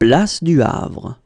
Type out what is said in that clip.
Place du Havre.